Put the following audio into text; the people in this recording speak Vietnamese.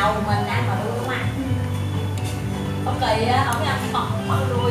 đầu mình ăn mà đuôi ừ. không ăn con kỳ á không ăn con con luôn.